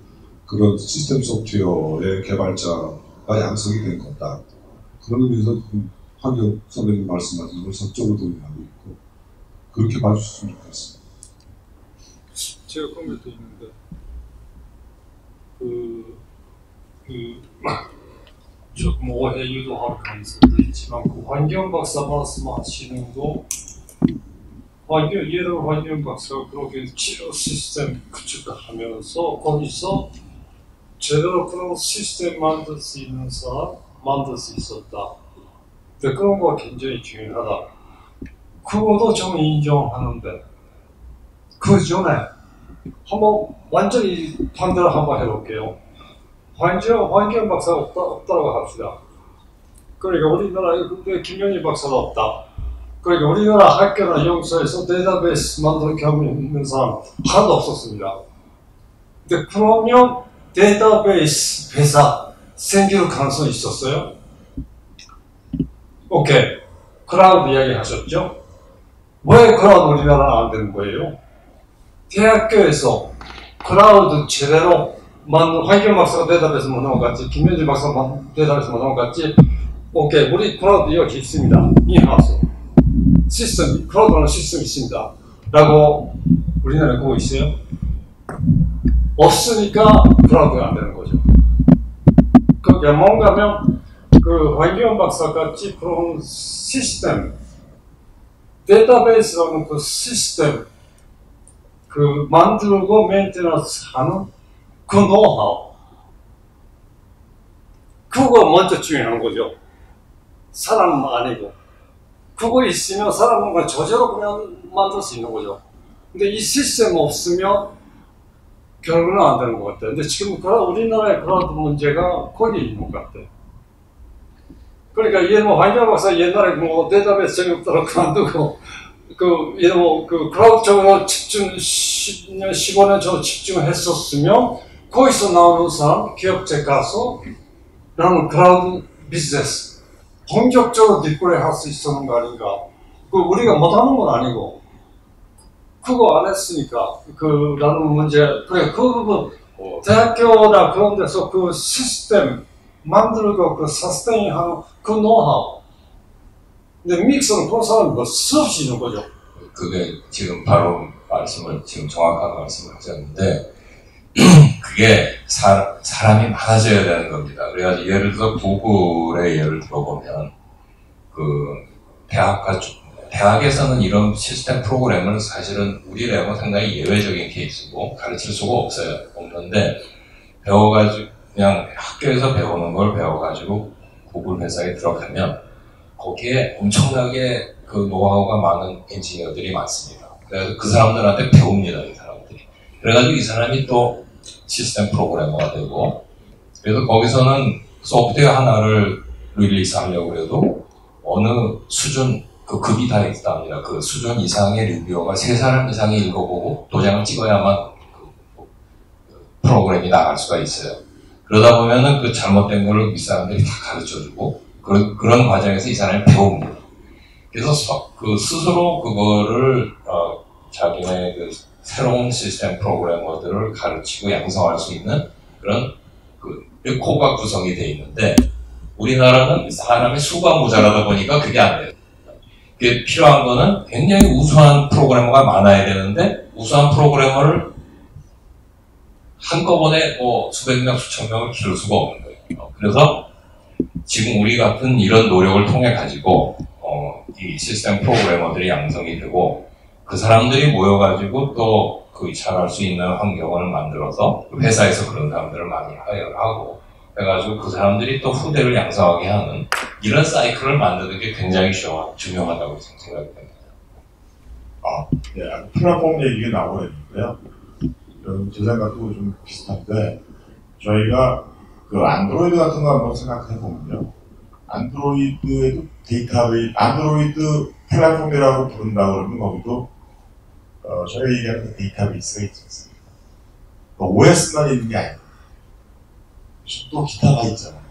그런 시스템 소프트웨어의 개발자가 양성이 된 거다. 그런 의미에서 황경 선배님 말씀하신 걸 적극적으로 동의하고 있고 그렇게 봐주셨으면 좋겠습니다. 제가 컴퓨터 있는데 그, 그 조금 오해 유도 할 가능성도 있지만 그 환경 박사 말씀하시는 거 환경 예를 환경 박사가 그렇게 치료 시스템 구축하면서 거기서 제대로 그런 시스템 만들 수 있는 사람 만들 수 있었다. 그런 거 굉장히 중요하다. 그것도 좀 인정하는데 그 전에 한번 완전히 반대로 한번 해볼게요. 환경, 환경 박사가 없다, 없다고 합시다. 그러니까 우리나라에 근데 김영희 박사가 없다. 그러니까 우리나라 학교나 연구소에서 데이터베이스 만들 경험 있는 사람 하나도 없었습니다. 근데 그러면 데이터베이스 회사 생길 가능성이 있었어요? 오케이. 클라우드 이야기 하셨죠? 왜 클라우드 우리나라는 안 되는 거예요? 대학교에서 클라우드 제대로 만 환경 박사가 대답해서 뭐 넘어갔지. 김현주 박사가 대답해서 뭐 넘어갔지. 오케이. 우리 클라우드 이렇게 있습니다. 이해하소 시스템 클라우드라는 시스템이 있습니다. 라고 우리나라에 그거 있어요? 없으니까 클라우드가 안 되는 거죠. 그게 뭔가면 그 환경 박사 같이 그런 시스템 데이터베이스라는 그 시스템 그 만들고 메인테너스 하는 그 노하우 그거 먼저 중요한 거죠. 사람 아니고 그거 있으면 사람은 저절로 그냥 만들 수 있는 거죠. 근데 이 시스템 없으면 결국은 안 되는 것 같아요. 근데 지금 우리나라의 그런 문제가 거기 있는 것 같아요. 그러니까 이게 뭐 환경 박사 옛날에 뭐 대답에서 재미없다고 그만두고 그, 예, 뭐, 그, 클라우드 쪽으로 집중, 10년, 15년 정도 집중했었으면, 거기서 나오는 사람, 기업체 가서, 나는 클라우드 비즈니스, 본격적으로 뒷골에 할 수 있었는 거 아닌가. 그, 우리가 못하는 건 아니고, 그거 안 했으니까, 그, 라는 문제, 그래, 그 부분, 대학교나 그런 데서 그 시스템 만들고 그 서스테인 하는 그 노하우, 근데 믹서는 그런 사람이 뭐 수없이 있는 거죠. 그게 지금 바로 말씀을 지금 정확한 말씀을 하셨는데 그게 사, 사람이 많아져야 되는 겁니다. 그래가지고 예를 들어 구글의 예를 들어보면 그 대학과 대학에서는 이런 시스템 프로그램을 사실은 우리라고 상당히 예외적인 케이스고 가르칠 수가 없어요. 없는데 배워가지고 그냥 학교에서 배우는 걸 배워가지고 구글 회사에 들어가면 거기에 엄청나게 그 노하우가 많은 엔지니어들이 많습니다. 그래서 그 사람들한테 배웁니다, 이 사람들이. 그래가지고 이 사람이 또 시스템 프로그래머가 되고, 그래서 거기서는 소프트웨어 하나를 release 하려고 해도 어느 수준 그 급이 다 있답니다. 그 수준 이상의 reviewer가 세 사람 이상이 읽어보고 도장을 찍어야만 그 프로그램이 나갈 수가 있어요. 그러다 보면은 그 잘못된 거를 윗사람들이 다 가르쳐주고 그런, 그런 과정에서 이 사람이 배웁니다. 그래서 서- 그 스스로 그거를 어, 자기네 그 새로운 시스템 프로그래머들을 가르치고 양성할 수 있는 그런 그 코가 구성이 돼 있는데 우리나라는 사람의 수가 모자라다 보니까 그게 안 돼요. 그게 필요한 거는 굉장히 우수한 프로그래머가 많아야 되는데 우수한 프로그래머를 한꺼번에 뭐 수백 명, 수천 명을 키울 수가 없는 거예요. 어, 그래서 지금 우리 같은 이런 노력을 통해 가지고 어, 이 시스템 프로그래머들이 양성이 되고 그 사람들이 모여가지고 또그 잘할 수 있는 환경을 만들어서 그 회사에서 그런 사람들을 많이 하여하고 해가지고 그 사람들이 또 후대를 양성하게 하는 이런 사이클을 만드는 게 굉장히 중요- 중요하다고 생각이 됩니다. 예, 아까 플랫폼 얘기가 있는데요. 음, 제 생각도 좀 비슷한데, 저희가 그 안드로이드 같은 거 한번 생각해 보면요. 안드로이드에도 데이터베이, 안드로이드 플랫폼이라고 부른다 그러면 거기도, 어, 저희가 얘기하는 그 데이터베이스가 있지 않습니까? OS만 있는 게 아니고, 또 기타가 있잖아요.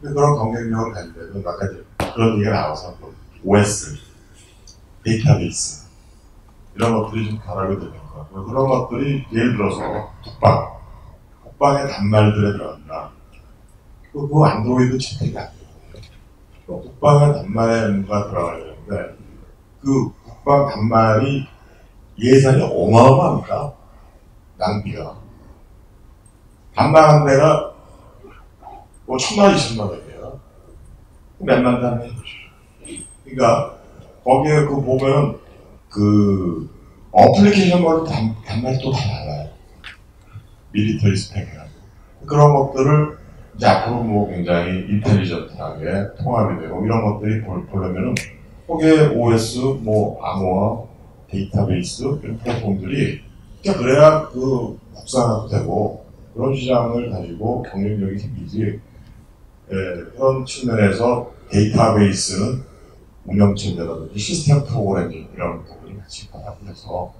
근데 그런 경쟁력을 가지려면 아까 그런 얘기가 나와서 그 OS, 데이터베이스, 이런 것들이 좀 결합이 되는 것 같고요. 그런 것들이 예를 들어서 국방, 국방의 단말들에 들어간다. 그, 그 안드로이드 채택이 안 되거든요. 그 국방의 단말에 뭔가 들어가야 되는데 그 국방 단말이 예산이 어마어마합니다. 낭비가. 단말 한 대가 뭐 천만, 이천만 원이에요. 몇만 단위. 그러니까 거기에 그 보면은 그 어플리케이션마다 단, 단말이 또 다 달라요. 미리터리 스펙이라고. 그런 것들을 이제 앞으로 뭐 굉장히 인텔리전트하게 통합이 되고 이런 것들이 볼- 보려면은 거기에 OS, 뭐 암호화, 데이터베이스 이런 플랫폼들이 그래야 그 국산화도 되고 그런 시장을 가지고 경쟁력이 생기지 예, 그런 측면에서 데이터베이스는 운영체제라든지 시스템 프로그래밍 이런 부분이 같이 결합을 해서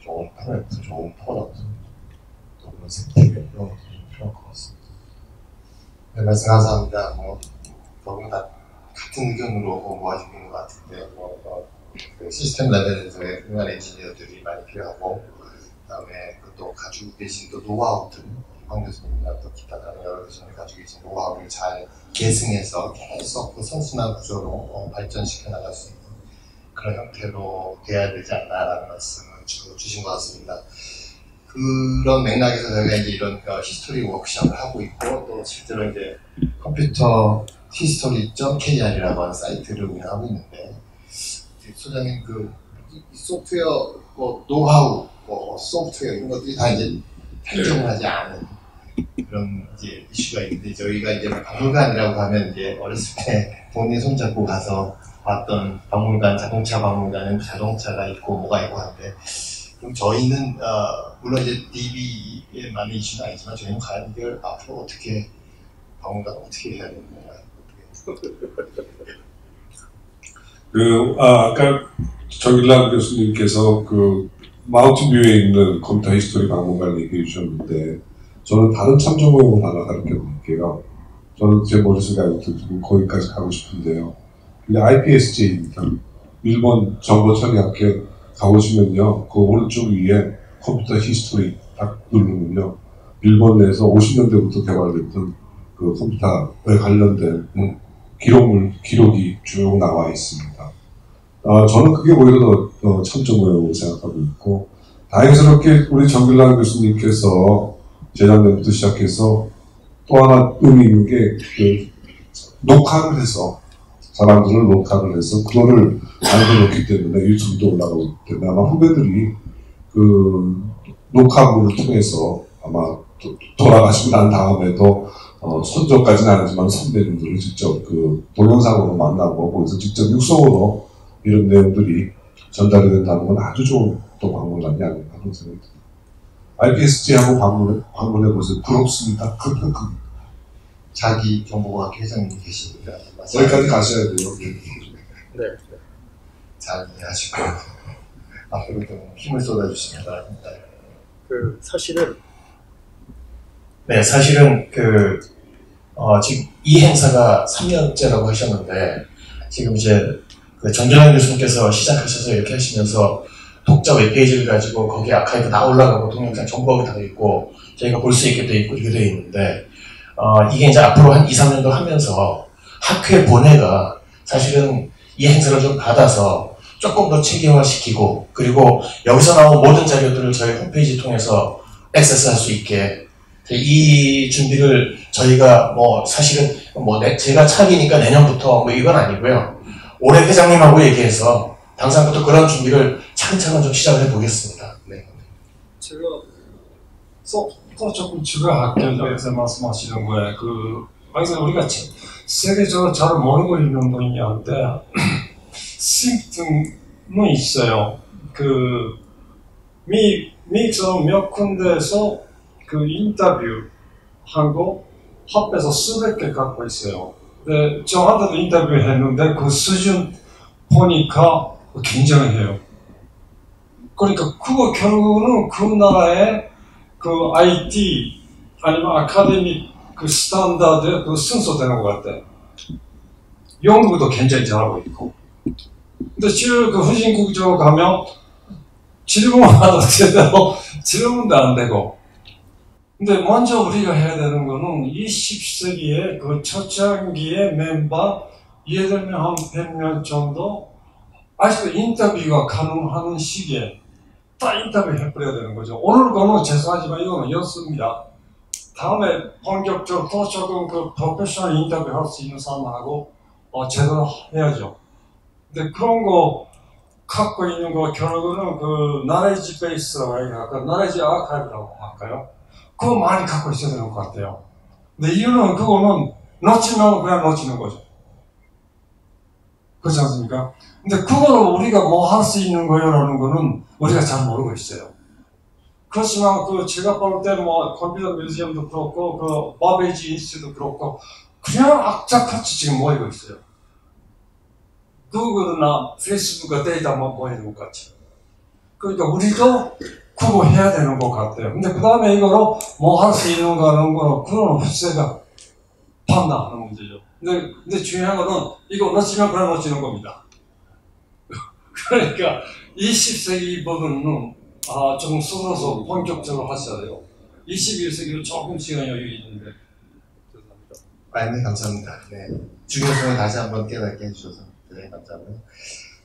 좋은 프로젝트, 좋은 product, 또 그런 생태계 이런 것들이 좀 필요할 것 같습니다. 네, 말씀 감사합니다. 뭐, 너무 다 같은 의견으로 모아지고 있는 것 같은데, 뭐, 어, 그 시스템 레벨에서의 훌륭한 엔지니어들이 많이 필요하고, 그 다음에 또 가지고 계신 또 노하우들, 황 교수님이나 또 기타 다른 여러 교수님이 가지고 계신 노하우를 잘 계승해서 계속 그 선순환 구조로 어, 발전시켜 나갈 수 있는 그런 형태로 돼야 되지 않나라는 말씀을 주, 주신 것 같습니다. 그런 맥락에서 저희가 이제 이런 어, history 워크숍을 하고 있고 또 실제로 이제 computer history.kr이라고 하는 사이트를 운영하고 있는데 소장님 그 소프트웨어 뭐 노하우 뭐 소프트웨어 이런 것들이 다 이제 편중을 하지 않은 그런 이제 이슈가 있는데 저희가 이제 박물관이라고 하면 이제 어렸을 때 부모님 손잡고 가서 봤던 박물관 자동차 박물관은 자동차가 있고 뭐가 있고 한데 그럼 저희는 어, 물론 이제 DB에만의 이슈는 아니지만 저희는 과연 이걸 앞으로 어떻게 박물관 어떻게 해야 되는 건가요? 그, 아, 아까 전길남 교수님께서 그 마운틴뷰에 있는 Computer History 박물관 얘기해 주셨는데 저는 다른 참조 모형을 하나 가르쳐 드릴게요. 저는 제 머릿속에 있는 거기까지 가고 싶은데요. 그게 IPSJ입니다. 일본 정보 처리학회 가보시면요. 그 오른쪽 위에 computer history 딱 누르면요. 일본 내에서 50년대부터 개발됐던 그 컴퓨터에 관련된 음, 기록물, 기록이 쭉 나와 있습니다. 어, 저는 그게 오히려 더, 더 참조모형으로 생각하고 있고, 다행스럽게 우리 전길남 교수님께서 재작년부터 시작해서 또 하나 의미 있는 게, 그, 녹화를 해서, 사람들을 녹화를 해서, 그거를 만들어놓기 때문에 유튜브도 올라가고 있기 때문에 아마 후배들이 그 녹화물을 통해서 아마 또 돌아가시고 난 다음에도 어, 손조까지는 아니지만 선배님들을 직접 그 동영상으로 만나고 거기서 직접 육성으로 이런 내용들이 전달이 된다는 건 아주 좋은 또 박물관이 아닌가 그런 생각이 듭니다. IPSG 한번 방문해, 방문해 보세요. 부럽습니다. 그, 그, 그 자기 정보과학회 회장님 계시니까 거기까지 가셔야 돼요. 네. 잘 이해하시고 앞으로 좀 힘을 쏟아주시면 바랍니다. 그 사실은 네, 사실은 그, 어, 지금 이 행사가 3년째라고 하셨는데, 지금 이제 그 전준환 교수님께서 시작하셔서 이렇게 하시면서 독자 웹페이지를 가지고 거기 아카이브 다 올라가고 동영상 정보가 다 있고 저희가 볼 수 있게 돼 있고 이렇게 돼 있는데, 어, 이게 이제 앞으로 한 2, 3년도 하면서 학회 본회가 사실은 이 행사를 좀 받아서 조금 더 체계화시키고 그리고 여기서 나온 모든 자료들을 저희 홈페이지 통해서 액세스할 수 있게 이 준비를 저희가 뭐 사실은 뭐 내- 제가 차기니까 내년부터 뭐 이건 아니고요. 올해 회장님하고 얘기해서 당장부터 그런 준비를 차근차근 좀 시작을 해보겠습니다. 네. 제가 또, 또 조금 추가할게요. 여기서 말씀하시는 거에 그 항상 우리가 지- 세계적으로 잘 모르고 있는 분야인데 심증은 있어요. 그 미, 미국에서 몇 군데에서 그 인터뷰 하고 합해서 수백 개 갖고 있어요. 근데 저한테도 인터뷰 했는데 그 수준 보니까 굉장해요. 그러니까 그거 결국은 그 나라의 그 IT 아니면 아카데믹 그 스탠다드에 그 순서되는 것 같아. 연구도 굉장히 잘하고 있고. 근데 지금 그 후진국적으로 가면 질문하다 제대로 질문도 안 되고. 근데 먼저 우리가 해야 되는 거는 20세기의 그 초창기의 멤버 예를 들면 한 100명 정도 아직도 인터뷰가 가능한 시기에 다 인터뷰 해버려야 되는 거죠. 오늘 거는 죄송하지만 이거는 연습입니다. 다음에 본격적으로 또 조금 그 프로페셔널 인터뷰 할 수 있는 사람하고 어, 제대로 해야죠. 근데 그런 거 갖고 있는 거 결국은 그 나레지 베이스라고 해야 할까, 나레지 아카이브라고 할까요? 그거 많이 갖고 있어야 되는 것 같아요. 근데 이유는 그거는 놓치면 그냥 놓치는 거죠. 그렇지 않습니까? 근데 그거를 우리가 뭐 할 수 있는 거요라는 거는 우리가 잘 모르고 있어요. 그렇지만 그 제가 볼 때 뭐 컴퓨터 뮤지엄도 그렇고 그 바베지 인스도 그렇고 그냥 악착같이 지금 모이고 있어요. 구글이나 페이스북 데이터만 모이는 것 같이. 그러니까 우리도 그거 해야 되는 것 같아요. 근데 그 다음에 이거로 뭐 할 수 있는가 하는 거는 그건 후세가 판단하는 문제죠. 근데, 근데 중요한 거는 이거 놓치면 그냥 놓치는 겁니다. 그러니까 20세기 버전은 아, 조금 서둘러서 본격적으로 하셔야 돼요. 21세기로 조금 시간이 여유 있는데. 죄송합니다. 아니, 감사합니다. 네. 중요성을 다시 한번 깨닫게 해주셔서 대단히 감사하고요.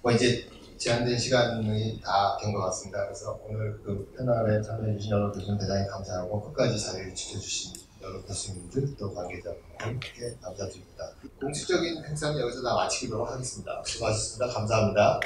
뭐 이제 제한된 시간이 다 된 것 같습니다. 그래서 오늘 그 패널에 참여해주신 여러 교수님 대단히 감사하고 끝까지 자리를 지켜주신 여러 교수님들 또 관계자분들께 감사드립니다. 공식적인 행사는 여기서 다 마치도록 하겠습니다. 수고하셨습니다. 감사합니다.